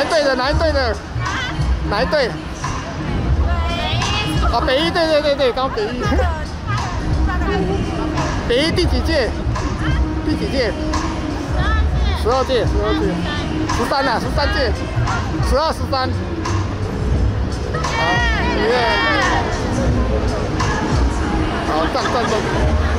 哪一队的？哪一队的？哪一队？啊，北一队，对对对，刚北一。北一第几届？第几届？十二届，十二届，十三了，十三届，十二十三。好耶！好，赞赞赞！